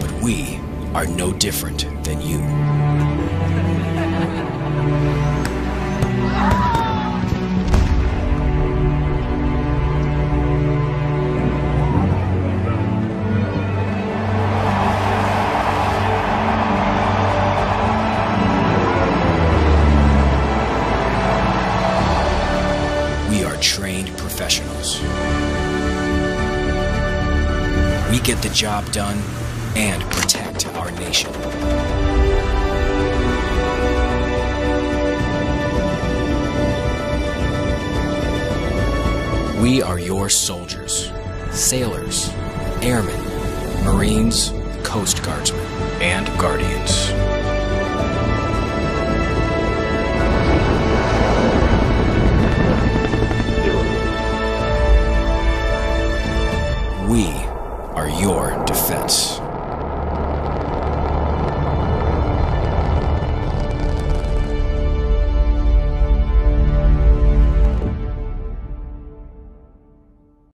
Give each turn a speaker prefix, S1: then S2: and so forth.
S1: But we are no different than you. Professionals. We get the job done and protect our nation. We are your soldiers, sailors, airmen, Marines, Coast Guardsmen, and Guardians. We are your defense.